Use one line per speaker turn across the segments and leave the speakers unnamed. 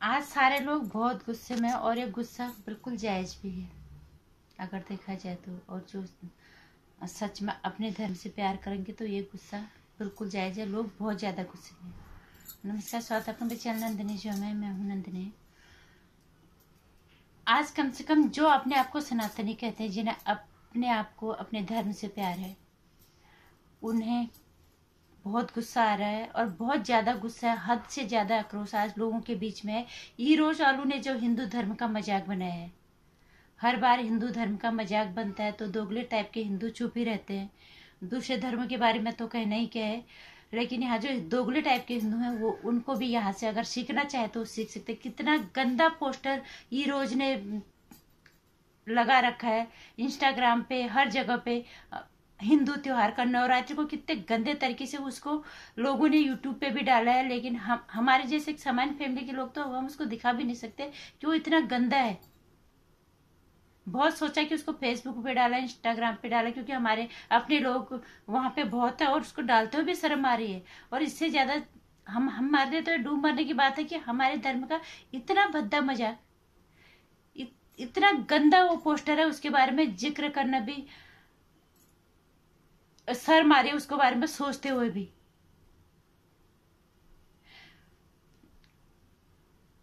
आज सारे लोग बहुत गुस्से में और ये गुस्सा बिल्कुल जायज़ भी है। अगर देखा जाए तो और जो सच में अपने धर्म से प्यार करेंगे तो ये गुस्सा बिल्कुल जायज़ है। लोग बहुत ज़्यादा गुस्से में नमस्कार, स्वागत अपने चैनल नंदिनी जो मैं मैं हूँ नंदिनी। आज कम से कम जो अपने आप को सनातनी कहते हैं, जिन्हें अपने आप को, अपने धर्म से प्यार है, उन्हें बहुत गुस्सा आ रहा है और बहुत ज़्यादा गुस्सा है हद से ज़्यादा आक्रोश आज लोगों के बीच में है ईरोज आलू ने जो हिंदू धर्म का मज़ाक बनाया है। हर बार हिंदू धर्म का मज़ाक बनता है तो दोगले टाइप के हिंदू चुप ही रहते हैं। दूसरे धर्म के बारे में तो कहना ही क्या है, लेकिन यहाँ जो दोगले टाइप के हिंदू हैं, वो, उनको भी यहाँ से अगर सीखना चाहे तो सीख सकते कितना गंदा पोस्टर ई रोज ने लगा रखा है, इंस्टाग्राम पे, हर जगह पे। हिंदू त्योहार का नवरात्रि को कितने गंदे तरीके से उसको लोगों ने यूट्यूब पे भी डाला है, लेकिन हम, हमारे जैसे एक सामान्य फैमिली के लोग तो हम उसको दिखा भी नहीं सकते कि वो इतना गंदा है। बहुत सोचा कि उसको फेसबुक पे डाला इंस्टाग्राम पे डाला, क्योंकि हमारे, अपने लोग वहाँ पे बहुत है और उसको डालते हुए भी शर्म आ रही है। और इससे ज़्यादा हम हम मारने तो डूब मरने की बात है कि हमारे धर्म का इतना भद्दा मज़ाक इतना गंदा वो पोस्टर है, उसके बारे में ज़िक्र करना भी सर मारे उसके बारे में सोचते हुए भी।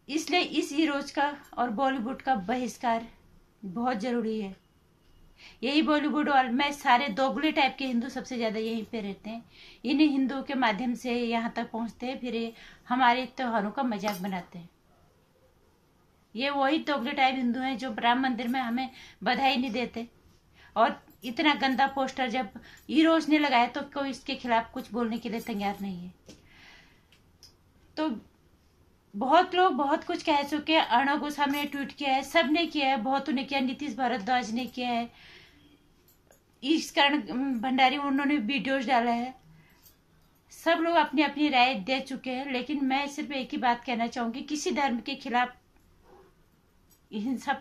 इसलिए इस हीरोज का और बॉलीवुड का बहिष्कार बहुत ज़रूरी है। यही बॉलीवुड और मैं सारे दोगले टाइप के हिंदू सबसे ज़्यादा यहीं पे रहते हैं। इन हिंदुओं के माध्यम से यहाँ तक पहुँचते हैं, फिर हमारे त्योहारों का मज़ाक बनाते हैं। ये वही दोगले टाइप हिंदू हैं जो राम मंदिर में हमें बधाई नहीं देते। और इतना गंदा पोस्टर जब हीरोज ने लगाया तो कोई इसके खिलाफ कुछ बोलने के लिए तैयार नहीं है। तो बहुत लोग बहुत कुछ कह चुके हैं। अर्णव गोस्वामी ने ट्वीट किया है सबने किया है, बहुत ने किया नीतीश भारद्वाज ने किया है। इस कारण भंडारी, उन्होंने वीडियोज़ डाला है। सब लोग अपनी अपनी राय दे चुके हैं, लेकिन मैं सिर्फ़ एक ही बात कहना चाहूँगी, किसी धर्म के खिलाफ हिंसा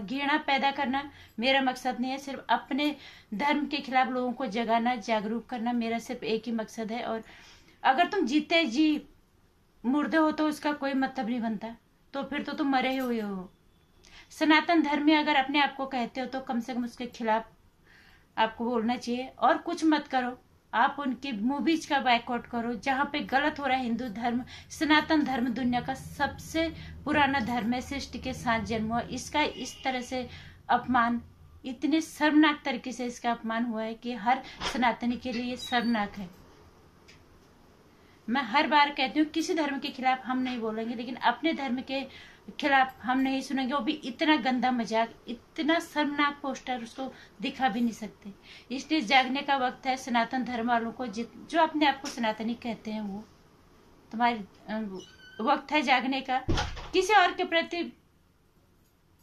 घृणा पैदा करना मेरा मकसद नहीं है। सिर्फ़ अपने धर्म के खिलाफ लोगों को जगाना, जागरूक करना मेरा सिर्फ़ एक ही मकसद है। और अगर तुम जीते जी मुर्दे हो तो उसका कोई मतलब नहीं बनता। तो फिर तो तुम मरे हुए हो। सनातन धर्म में अगर अपने आप को कहते हो तो कम से कम उसके खिलाफ आपको बोलना चाहिए। और कुछ मत करो। आप उनके मूवीज़ का बाइकआउट करो, जहाँ पे गलत हो रहा है हिंदू धर्म, सनातन धर्म दुनिया का सबसे पुराना धर्म है सृष्टि के साथ जन्म हुआ। इसका इस तरह से अपमान, इतने शर्मनाक तरीके से इसका अपमान हुआ है कि हर सनातनी के लिए शर्मनाक है। मैं हर बार कहती हूँ, किसी धर्म के खिलाफ हम नहीं बोलेंगे, लेकिन अपने धर्म के खिलाफ हम नहीं सुनेंगे वो भी इतना गंदा मज़ाक, इतना शर्मनाक पोस्टर उसको दिखा भी नहीं सकते। इसलिए जागने का वक्त है, सनातन धर्म वालों को जो अपने आप को सनातनी कहते हैं वो। तुम्हारे वक्त है जागने का। किसी और के प्रति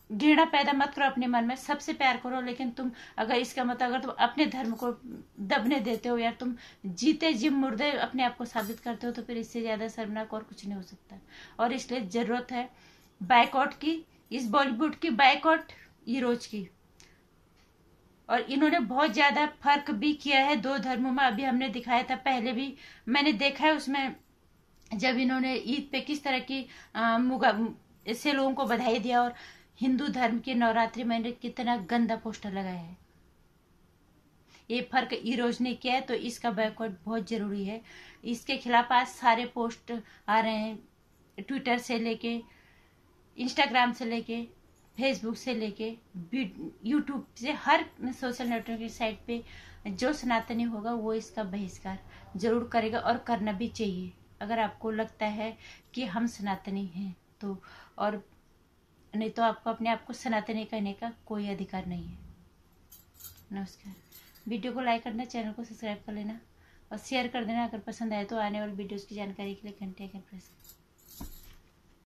घृणा पैदा मत करो अपने मन में, सबसे प्यार करो, लेकिन तुम अगर इसका मतलब अगर तुम अपने धर्म को दबने देते हो या तुम जीते जिम मुर्दे अपने आप को साबित करते हो तो फिर इससे ज़्यादा शर्मनाक और कुछ नहीं हो सकता। और इसलिए ज़रूरत है बाइकआउट की, इस बॉलीवुड की बाइकआउट हीरोज की। और इन्होंने बहुत ज़्यादा फ़र्क भी किया है दो धर्मों में। अभी हमने दिखाया था, पहले भी मैंने देखा है उसमें जब इन्होंने ईद पे किस तरह की मुगा, से लोगों को बधाई दिया और हिंदू धर्म के नवरात्रि में कितना गंदा पोस्टर लगाया है। ये फ़र्क ईरोज ने किया है तो इसका बैकवर्ड बहुत ज़रूरी है। इसके खिलाफ आज सारे पोस्ट आ रहे हैं, ट्विटर से लेके इंस्टाग्राम से लेके फेसबुक से लेके यूट्यूब से हर सोशल नेटवर्किंग साइट पे जो सनातनी होगा, वो इसका बहिष्कार ज़रूर करेगा और करना भी चाहिए। अगर आपको लगता है कि हम सनातनी हैं तो और नहीं तो आपको अपने आप को सनातनी कहने का कोई अधिकार नहीं है। नमस्कार। वीडियो को लाइक करना चैनल को सब्सक्राइब कर लेना और शेयर कर देना, अगर पसंद आए तो आने वाली वीडियोज़ की जानकारी के लिए घंटे प्रेस